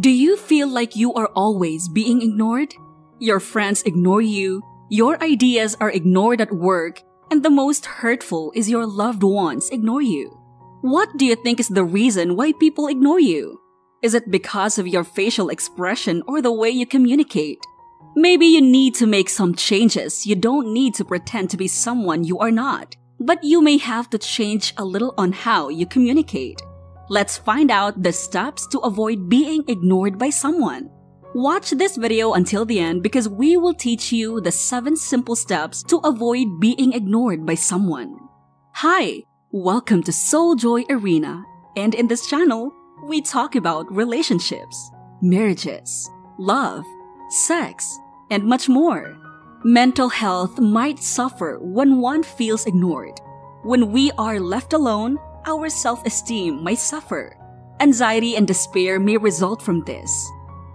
Do you feel like you are always being ignored? Your friends ignore you, your ideas are ignored at work, and the most hurtful is your loved ones ignore you. What do you think is the reason why people ignore you? Is it because of your facial expression or the way you communicate? Maybe you need to make some changes. You don't need to pretend to be someone you are not. But you may have to change a little on how you communicate. Let's find out the steps to avoid being ignored by someone. Watch this video until the end because we will teach you the 7 simple steps to avoid being ignored by someone. Hi, welcome to Soul Joy Arena. And in this channel, we talk about relationships, marriages, love, sex, and much more. Mental health might suffer when one feels ignored. When we are left alone, our self esteem might suffer. Anxiety and despair may result from this.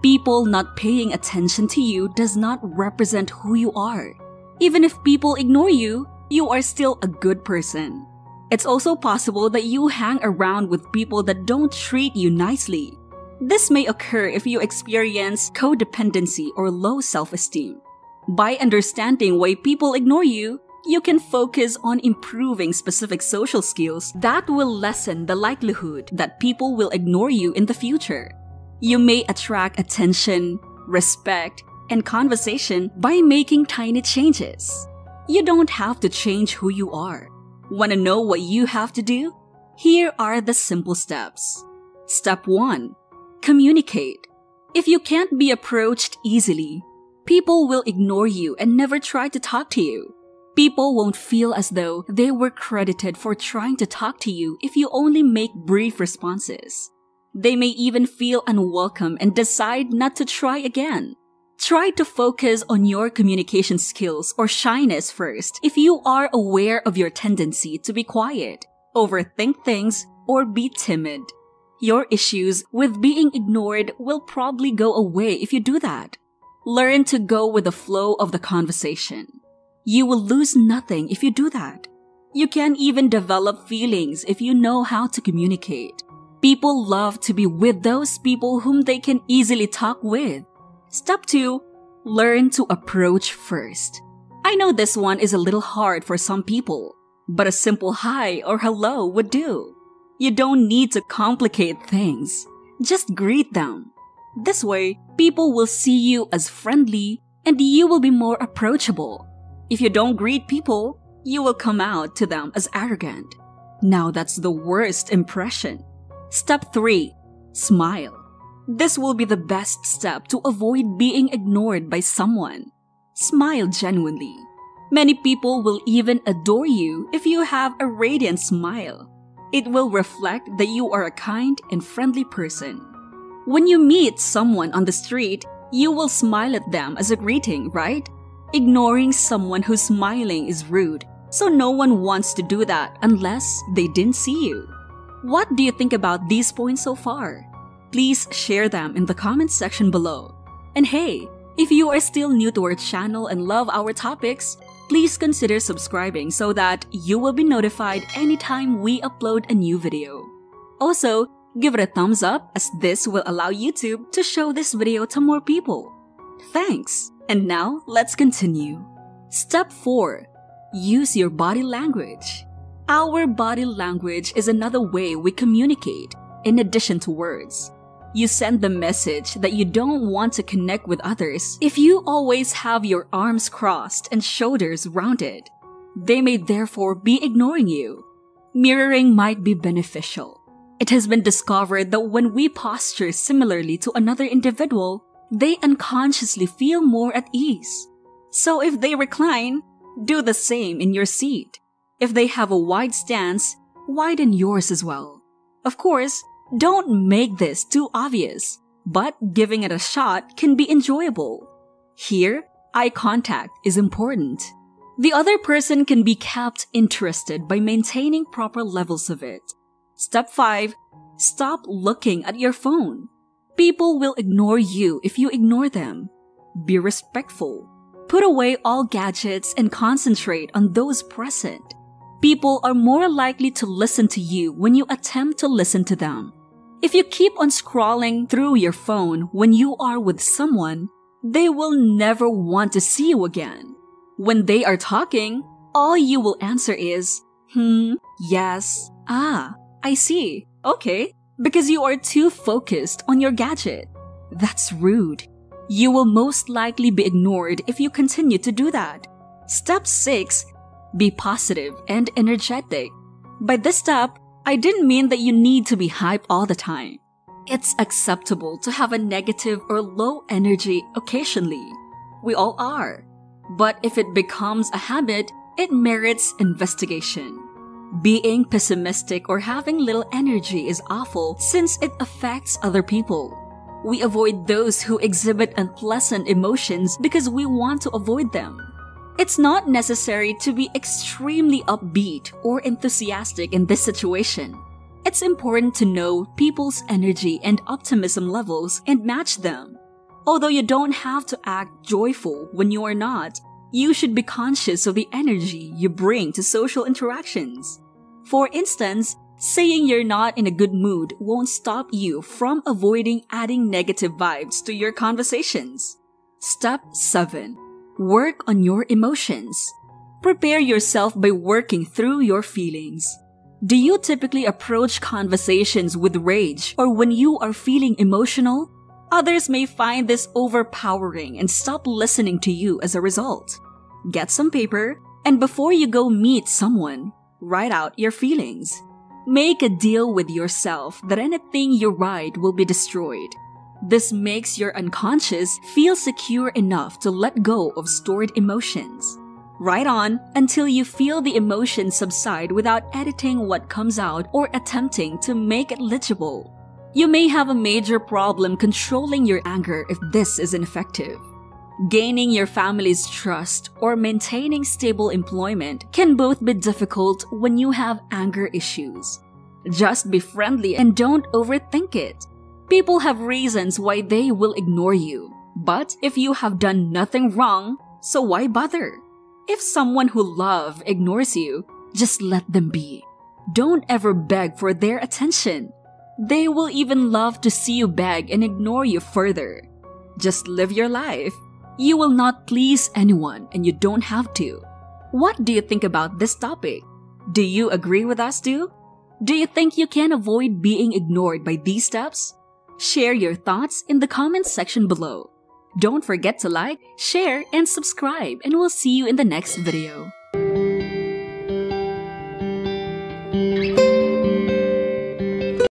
People not paying attention to you does not represent who you are. Even if people ignore you, you are still a good person. It's also possible that you hang around with people that don't treat you nicely. This may occur if you experience codependency or low self esteem. By understanding why people ignore you, you can focus on improving specific social skills that will lessen the likelihood that people will ignore you in the future. You may attract attention, respect, and conversation by making tiny changes. You don't have to change who you are. Want to know what you have to do? Here are the simple steps. Step 1. Communicate. If you can't be approached easily, people will ignore you and never try to talk to you. People won't feel as though they were credited for trying to talk to you if you only make brief responses. They may even feel unwelcome and decide not to try again. Try to focus on your communication skills or shyness first if you are aware of your tendency to be quiet, overthink things, or be timid. Your issues with being ignored will probably go away if you do that. Learn to go with the flow of the conversation. You will lose nothing if you do that. You can even develop feelings if you know how to communicate. People love to be with those people whom they can easily talk with. Step 2. Learn to approach first. I know this one is a little hard for some people, but a simple hi or hello would do. You don't need to complicate things. Just greet them. This way, people will see you as friendly and you will be more approachable. If you don't greet people, you will come out to them as arrogant. Now that's the worst impression. Step 3. Smile. This will be the best step to avoid being ignored by someone. Smile genuinely. Many people will even adore you if you have a radiant smile. It will reflect that you are a kind and friendly person. When you meet someone on the street, you will smile at them as a greeting, right? Ignoring someone who's smiling is rude, so no one wants to do that unless they didn't see you. What do you think about these points so far? Please share them in the comments section below. And hey, if you are still new to our channel and love our topics, please consider subscribing so that you will be notified anytime we upload a new video. Also, give it a thumbs up as this will allow YouTube to show this video to more people. Thanks! And now, let's continue. Step 4. Use your body language. Our body language is another way we communicate, in addition to words. You send the message that you don't want to connect with others if you always have your arms crossed and shoulders rounded. They may therefore be ignoring you. Mirroring might be beneficial. It has been discovered that when we posture similarly to another individual, they unconsciously feel more at ease. So if they recline, do the same in your seat. If they have a wide stance, widen yours as well. Of course, don't make this too obvious, but giving it a shot can be enjoyable. Here, eye contact is important. The other person can be kept interested by maintaining proper levels of it. Step 5. Stop looking at your phone. People will ignore you if you ignore them. Be respectful. Put away all gadgets and concentrate on those present. People are more likely to listen to you when you attempt to listen to them. If you keep on scrolling through your phone when you are with someone, they will never want to see you again. When they are talking, all you will answer is, hmm, yes, ah, I see, okay, because you are too focused on your gadget. That's rude. You will most likely be ignored if you continue to do that. Step 6 Be positive and energetic. By this step, I didn't mean that you need to be hype all the time. It's acceptable to have a negative or low energy occasionally. We all are. But if it becomes a habit, it merits investigation. Being pessimistic or having little energy is awful since it affects other people. We avoid those who exhibit unpleasant emotions because we want to avoid them. It's not necessary to be extremely upbeat or enthusiastic in this situation. It's important to know people's energy and optimism levels and match them. Although you don't have to act joyful when you are not, you should be conscious of the energy you bring to social interactions. For instance, saying you're not in a good mood won't stop you from avoiding adding negative vibes to your conversations. Step 7. Work on your emotions. Prepare yourself by working through your feelings. Do you typically approach conversations with rage or when you are feeling emotional? Others may find this overpowering and stop listening to you as a result. Get some paper, and before you go meet someone, write out your feelings. Make a deal with yourself that anything you write will be destroyed. This makes your unconscious feel secure enough to let go of stored emotions. Write on until you feel the emotion subside without editing what comes out or attempting to make it legible. You may have a major problem controlling your anger if this is ineffective. Gaining your family's trust or maintaining stable employment can both be difficult when you have anger issues. Just be friendly and don't overthink it. People have reasons why they will ignore you. But if you have done nothing wrong, so why bother? If someone who love ignores you, just let them be. Don't ever beg for their attention. They will even love to see you beg and ignore you further. Just live your life. You will not please anyone and you don't have to. What do you think about this topic? Do you agree with us too? Do you think you can avoid being ignored by these steps? Share your thoughts in the comments section below. Don't forget to like, share, and subscribe, and we'll see you in the next video.